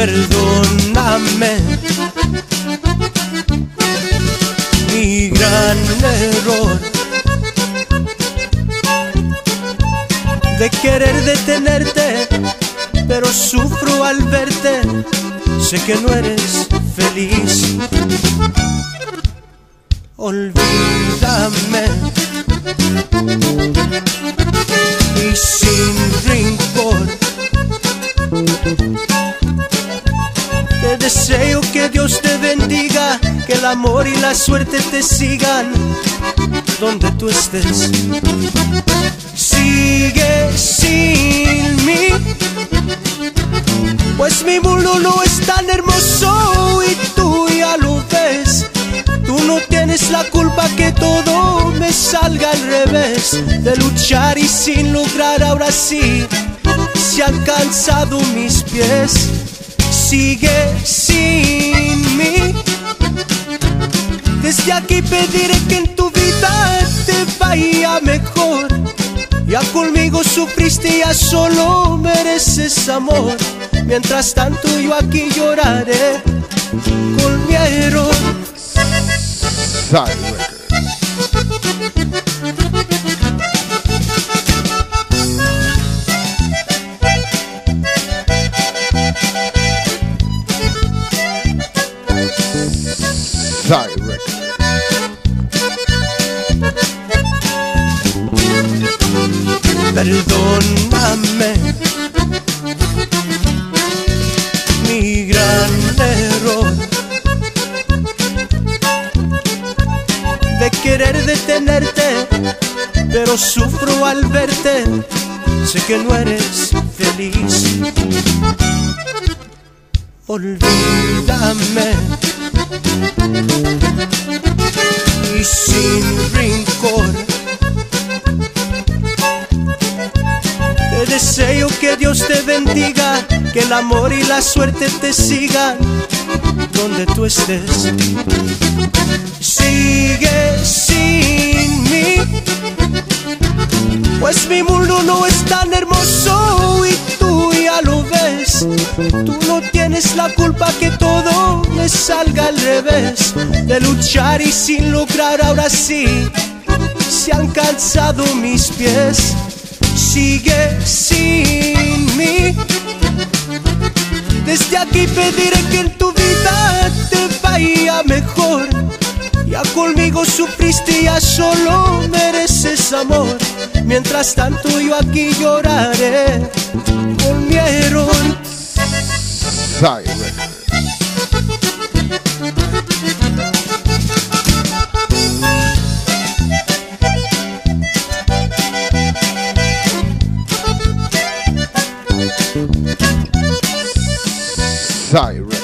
Perdóname mi gran error de querer detenerte, pero sufro al verte, sé que no eres feliz. Olvídame y sin rincón. Que Dios te bendiga, que el amor y la suerte te sigan donde tú estés. Sigue sin mí, pues mi mundo no es tan hermoso y tú ya lo ves. Tú no tienes la culpa que todo me salga al revés. De luchar y sin lograr ahora sí, se han cansado mis pies. Sigue sin. Desde aquí pediré que en tu vida te vaya mejor. Ya conmigo sufriste, ya solo mereces amor. Mientras tanto yo aquí lloraré con mi error. Side Perdóname mi gran error. De querer detenerte, pero sufro al verte, sé que no eres feliz. Olvídame Te bendiga, que el amor y la suerte te sigan donde tú estés. Sigue sin mí, pues mi mundo no es tan hermoso y tú ya lo ves. Tú no tienes la culpa que todo me salga al revés. De luchar y sin lograr ahora sí, se han cansado mis pies sigue sin mí. Desde aquí pediré que en tu vida te vaya mejor. Ya conmigo sufriste, ya solo mereces amor. Mientras tanto yo aquí lloraré con mi error. Cyrus.